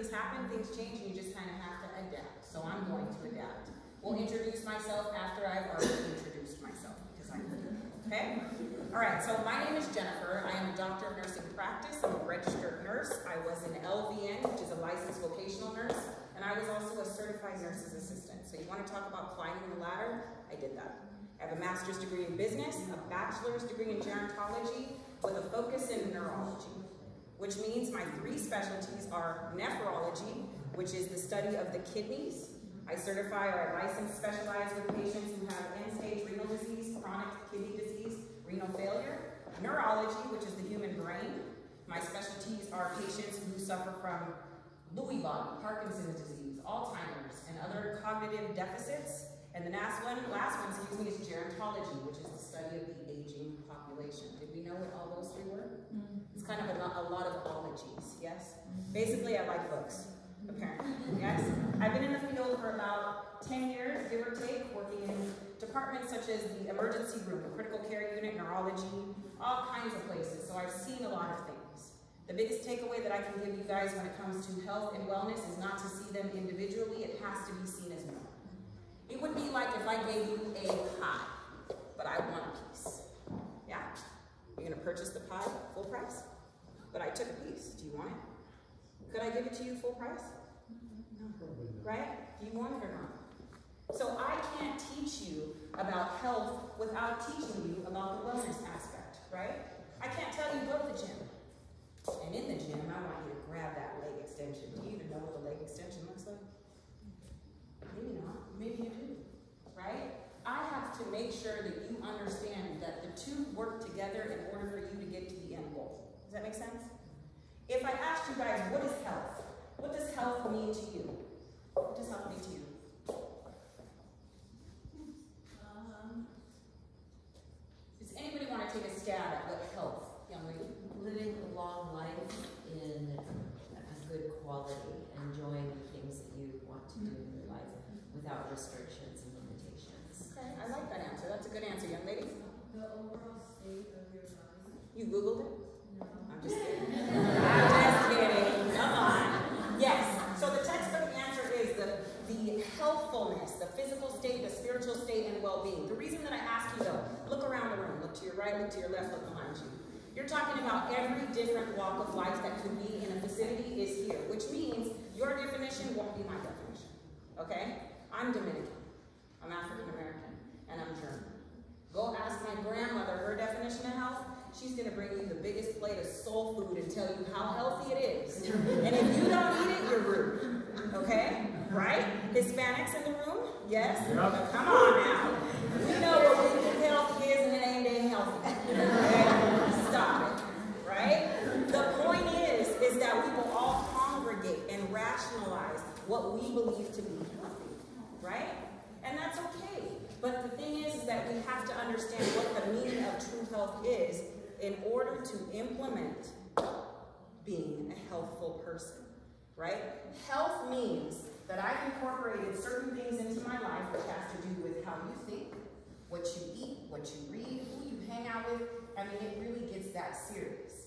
things happen, things change and you just kind of have to adapt. So I'm going to adapt. We'll introduce myself after I've already introduced myself because I could. Okay? All right, so my name is Jennifer. I am a doctor of nursing practice. I'm a registered nurse. I was an LVN, which is a licensed vocational nurse, and I was also a certified nurse's assistant. So you want to talk about climbing the ladder? I did that. I have a master's degree in business, a bachelor's degree in gerontology, with a focus in neurology, which means my three specialties are nephrology, which is the study of the kidneys. I certify or I license specialize with patients who have end-stage renal disease, chronic kidney disease, renal failure. Neurology, which is the human brain. My specialties are patients who suffer from Lewy body, Parkinson's disease, Alzheimer's, and other cognitive deficits. And the last one, last one, excuse me, is gerontology, which is the study of the aging population. Did we know what all those three were? Mm -hmm. It's kind of a, a lot of ologies, yes? Basically, I like books, apparently, yes? I've been in the field for about 10 years, give or take, working in departments such as the emergency room, critical care unit, neurology, all kinds of places. So I've seen a lot of things. The biggest takeaway that I can give you guys when it comes to health and wellness is not to see them individually, it has to be seen as one. It would be like if I gave you a pie, but I want? You're gonna purchase the pie full price? But I took a piece. Do you want it? Could I give it to you full price? No. Right? Do you want it or not? So I can't teach you about health without teaching you about the wellness aspect, right? I can't tell you go to the gym. And in the gym, I want you to grab that leg extension. Do you even know what the leg extension looks like? Maybe not. Maybe you do, right? I have to make sure that you understand that the two work together in order for you to get to the end goal. Does that make sense? If I asked you guys, what is health? What does health mean to you? What does health mean to you? Um, does anybody want to take a stab at what health, young lady? Living a long life in a good quality, enjoying the things that you want to do in your life without restrictions and limitations. Okay, I like that answer. That's a good answer, young lady. The overall state of your body. You Googled it? I'm just kidding. Just kidding. Come on. Yes. So the textbook answer is the, the healthfulness, the physical state, the spiritual state, and well-being. The reason that I ask you though, look around the room. Look to your right, look to your left, look behind you. You're talking about every different walk of life that could be in a facility is here, which means your definition won't be my definition. Okay? I'm Dominican, I'm African American, and I'm German. Go ask my grandmother her definition of health. She's gonna bring you the biggest plate of soul food and tell you how healthy it is. And if you don't eat it, you're rude. Okay? Right? Hispanics in the room? Yes? Yep. Come on now. We know what we think healthy is and it ain't ain't healthy. Okay? Stop it. Right? The point is, is that we will all congregate and rationalize what we believe to be healthy. right? And that's okay. But the thing is, is that we have to understand what the meaning of true health is in order to implement being a healthful person, right? Health means that I've incorporated certain things into my life which has to do with how you think, what you eat, what you read, who you hang out with. I mean, it really gets that serious.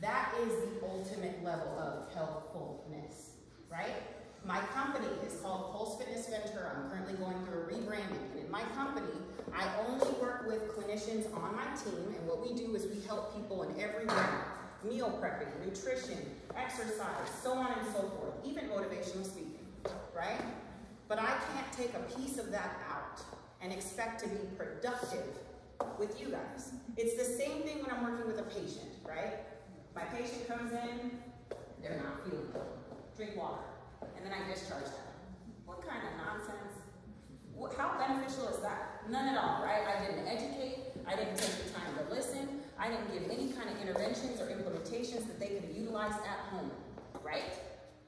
That is the ultimate level of healthfulness, right? My company is called Pulse Fitness Ventura. I'm currently going through a rebranding. And in my company, I only work with clinicians on my team. And what we do is we help people in every way. Meal prepping, nutrition, exercise, so on and so forth. Even motivational speaking, right? But I can't take a piece of that out and expect to be productive with you guys. It's the same thing when I'm working with a patient, right? My patient comes in, they're not feeling good. Drink water and then I discharge them. What kind of nonsense? How beneficial is that? None at all, right? I didn't educate. I didn't take the time to listen. I didn't give any kind of interventions or implementations that they could utilize at home, right?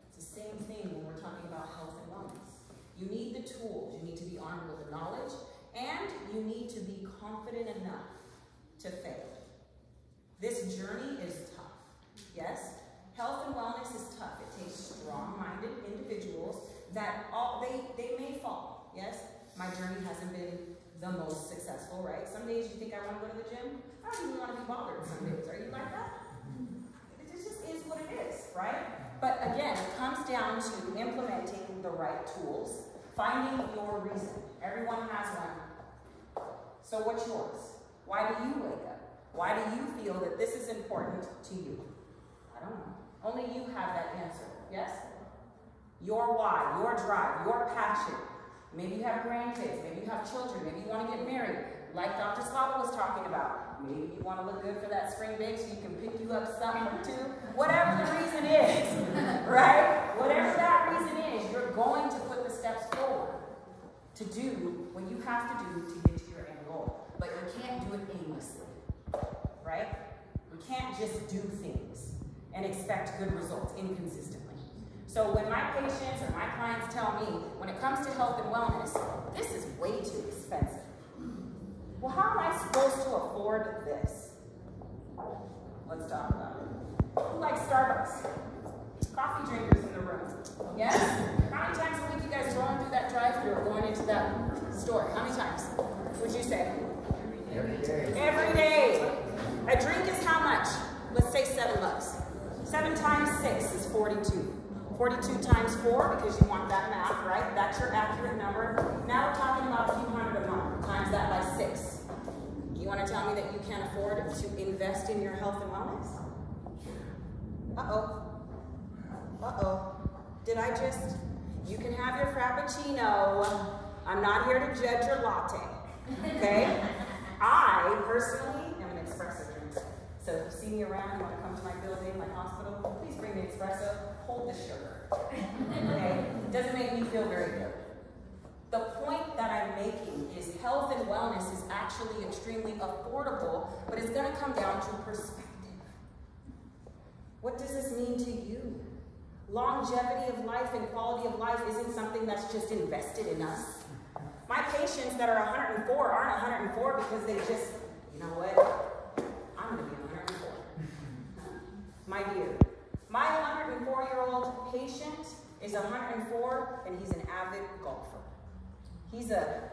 It's the same thing when we're talking about health and wellness. You need the tools. You need to be armed with the knowledge, and you need to be confident enough to fail. This journey is tough, yes? Health and wellness is tough. It takes strong-minded individuals that all they, they may fall. Yes, my journey hasn't been the most successful, right? Some days you think I want to go to the gym. I don't even want to be bothered some days. Are you like that? It just is what it is, right? But again, it comes down to implementing the right tools, finding your reason. Everyone has one. So what's yours? Why do you wake up? Why do you feel that this is important to you? I don't know. Only you have that answer. Yes? Your why, your drive, your passion. Maybe you have grandkids, maybe you have children, maybe you want to get married, like Dr. Slava was talking about. Maybe you want to look good for that spring break so you can pick you up something or two. Whatever the reason is, right? Whatever that reason is, you're going to put the steps forward to do what you have to do to get to your end goal. But you can't do it aimlessly, right? We can't just do things and expect good results inconsistently. So when my patients or my clients tell me, when it comes to health and wellness, this is way too expensive. Well, how am I supposed to afford this? Let's talk about it. Who likes Starbucks? Coffee drinkers in the room. Yes? How many times a week you guys going through that drive-through or going into that store? How many times would you say? Every day. Every day. A drink is how much? Let's say seven bucks. Seven times six is 42. 42 times four, because you want that math, right? That's your accurate number. Now we're talking about a few hundred a month, times that by six. You want to tell me that you can't afford to invest in your health and wellness? Uh-oh. Uh-oh. Did I just? You can have your Frappuccino. I'm not here to judge your latte, okay? I, personally, am an espresso drinker. So if you see me around, you want to come to my building, my hospital, please bring the espresso, the sugar, okay? Doesn't make me feel very good. The point that I'm making is health and wellness is actually extremely affordable, but it's going to come down to perspective. What does this mean to you? Longevity of life and quality of life isn't something that's just invested in us. My patients that are 104 aren't 104 because they just, you know what? I'm going to be 104. My dear, my 104 year old patient is 104 and he's an avid golfer. He's a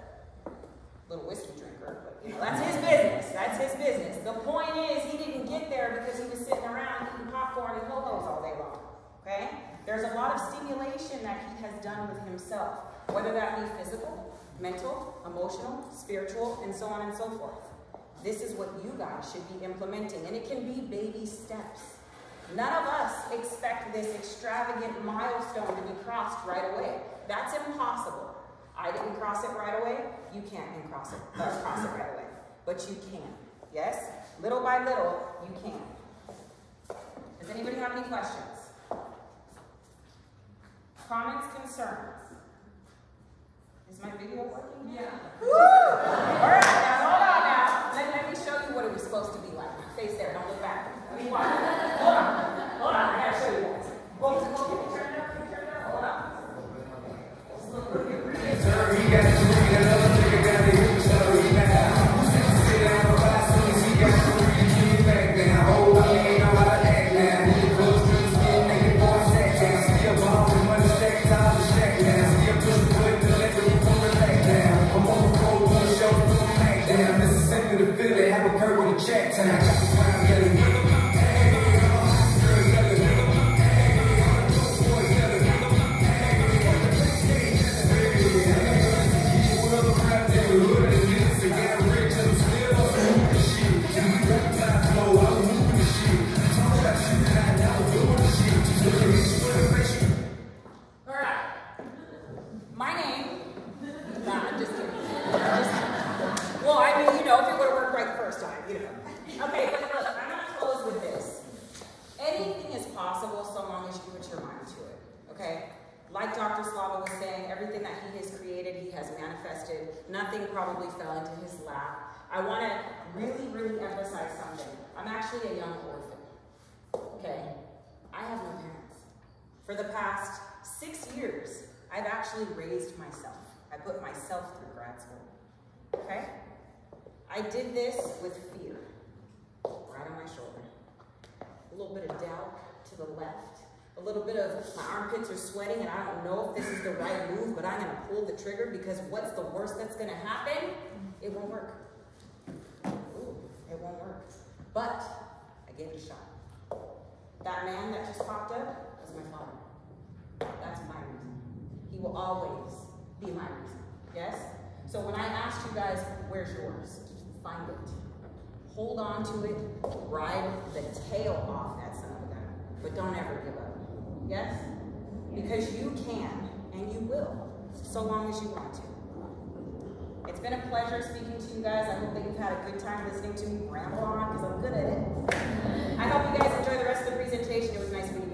little whiskey drinker, but you know, that's his business. That's his business. The point is, he didn't get there because he was sitting around eating popcorn and ho-hos all day long. Okay? There's a lot of stimulation that he has done with himself, whether that be physical, mental, emotional, spiritual, and so on and so forth. This is what you guys should be implementing, and it can be baby steps. None of us expect this extravagant milestone to be crossed right away. That's impossible. I didn't cross it right away. You can't cross it, uh, cross it right away. But you can. Yes? Little by little, you can. Does anybody have any questions? Comments, concerns? Is my video working? Yeah. Woo! All right, now hold on now. Let, let me show you what it was supposed to be like. Face there, don't look back. Let me watch. Like Dr. Slava was saying, everything that he has created, he has manifested. Nothing probably fell into his lap. I want to really, really emphasize something. I'm actually a young orphan. Okay? I have no parents. For the past six years, I've actually raised myself. I put myself through grad school. Okay? I did this with fear, right on my shoulder. A little bit of doubt to the left. A little bit of my armpits are sweating and I don't know if this is the right move, but I'm gonna pull the trigger because what's the worst that's gonna happen? It won't work. Ooh, it won't work. But I gave it a shot. That man that just popped up was my Father. That's my reason. He will always be my reason. Yes? So when I asked you guys, where's yours? Find it. Hold on to it. Ride the tail off that gun. But don't ever give up. Yes? Because you can and you will, so long as you want to. It's been a pleasure speaking to you guys. I hope that you've had a good time listening to me ramble on because I'm good at it. I hope you guys enjoy the rest of the presentation. It was nice meeting you.